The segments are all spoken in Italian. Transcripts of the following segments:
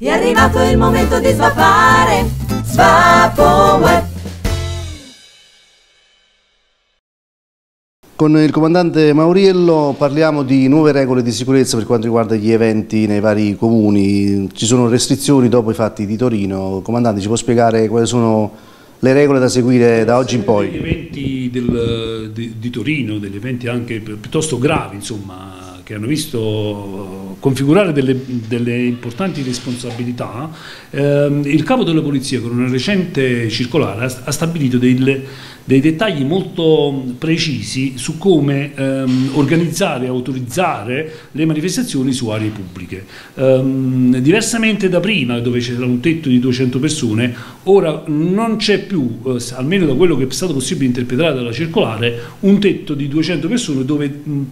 È arrivato il momento di svapare, Svapo Web. Con il comandante Mauriello parliamo di nuove regole di sicurezza per quanto riguarda gli eventi nei vari comuni. Ci sono restrizioni dopo i fatti di Torino. Comandante, ci può spiegare quali sono le regole da seguire da oggi in poi? Gli eventi del, di, di, Torino, degli eventi anche piuttosto gravi, insomma, che hanno visto configurare delle, delle importanti responsabilità, ehm, il capo della polizia con una recente circolare ha, ha stabilito delle dei dettagli molto precisi su come ehm, organizzare e autorizzare le manifestazioni su aree pubbliche. Ehm, diversamente da prima, dove c'era un tetto di 200 persone, ora non c'è più, eh, almeno da quello che è stato possibile interpretare dalla circolare, un tetto di 200 persone dove mh,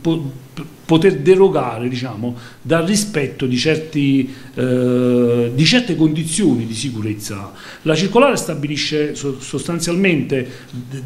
poter derogare diciamo, dal rispetto di, certi, eh, di, certe condizioni di sicurezza. La circolare stabilisce sostanzialmente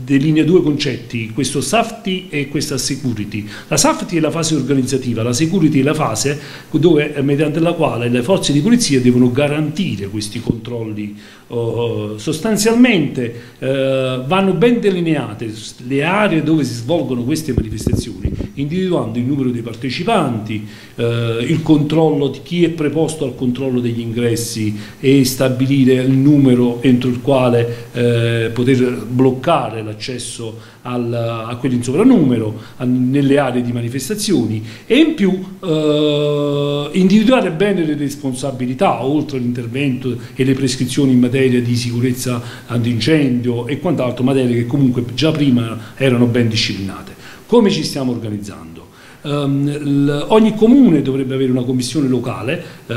delinea due concetti, questo safety e questa security. La safety è la fase organizzativa, la security è la fase dove, mediante la quale le forze di polizia devono garantire questi controlli. Oh, sostanzialmente eh, vanno ben delineate le aree dove si svolgono queste manifestazioni, individuando il numero dei partecipanti, eh, il controllo di chi è preposto al controllo degli ingressi e stabilire il numero entro il quale eh, poter bloccare l'accesso a quelli in sovrannumero a, nelle aree di manifestazioni e in più eh, individuare bene le responsabilità oltre all'intervento e le prescrizioni in materia di sicurezza antincendio e quant'altro, materie che comunque già prima erano ben disciplinate. Come ci stiamo organizzando? Um, ogni comune dovrebbe avere una commissione locale uh,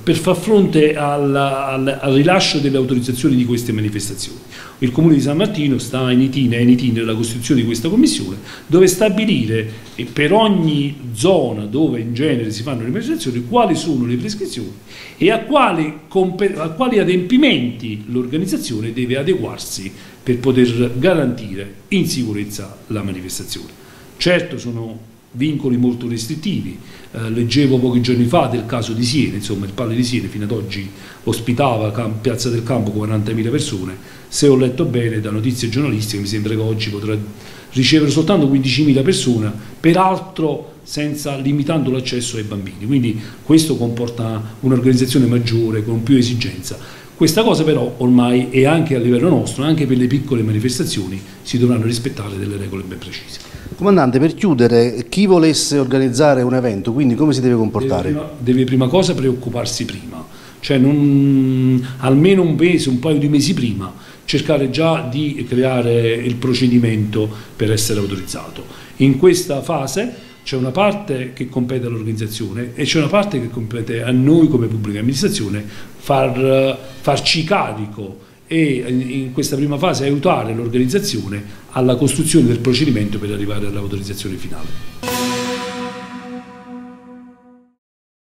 per far fronte al, al, al, rilascio delle autorizzazioni di queste manifestazioni. Il comune di San Martino sta in itinere, in itinere la costituzione di questa commissione dove stabilire per ogni zona dove in genere si fanno le manifestazioni quali sono le prescrizioni e a quali, a quali adempimenti l'organizzazione deve adeguarsi per poter garantire in sicurezza la manifestazione. Certo sono vincoli molto restrittivi. Eh, leggevo pochi giorni fa del caso di Siena, insomma il Palle di Siena fino ad oggi ospitava Piazza del Campo 40.000 persone, se ho letto bene da notizie giornalistiche mi sembra che oggi potrà ricevere soltanto 15.000 persone, peraltro senza, limitando l'accesso ai bambini, quindi questo comporta un'organizzazione maggiore con più esigenza. Questa cosa però ormai è anche a livello nostro, anche per le piccole manifestazioni si dovranno rispettare delle regole ben precise. Comandante, per chiudere, chi volesse organizzare un evento, quindi come si deve comportare? Deve prima, deve prima cosa preoccuparsi prima, cioè non, almeno un mese, un paio di mesi prima, cercare già di creare il procedimento per essere autorizzato. In questa fase c'è una parte che compete all'organizzazione e c'è una parte che compete a noi come pubblica amministrazione far, farci carico e in questa prima fase aiutare l'organizzazione alla costruzione del procedimento per arrivare all'autorizzazione finale.